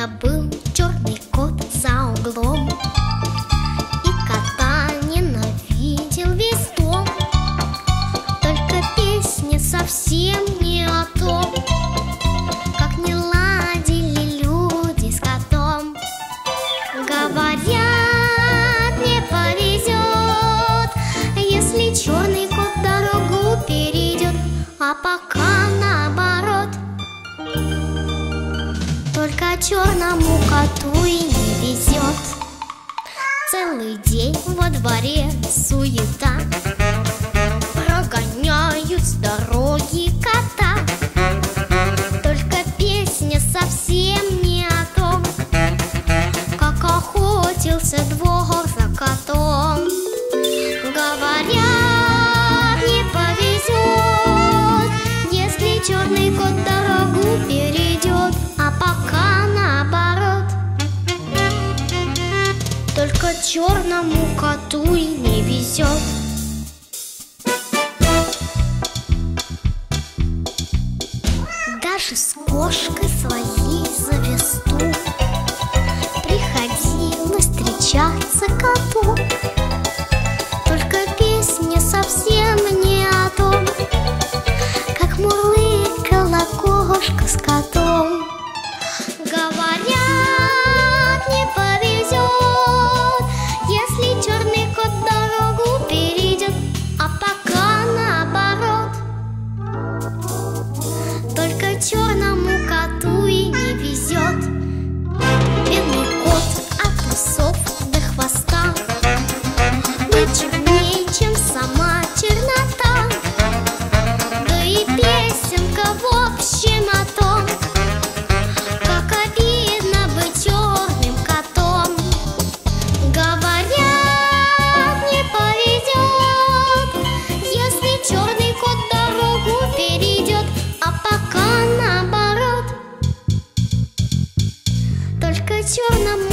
Когда был черный кот за углом И кота ненавидел весь дом. Только песня совсем не о том Как не ладили люди с котом. Говорят, не повезет Если черный кот дорогу перейдет А пока Только черному коту и не везет Целый день во дворе суета Только черному коту и не везет. Даже с кошкой своей за версту Приходилось встречаться коту черный пока наоборот Только черному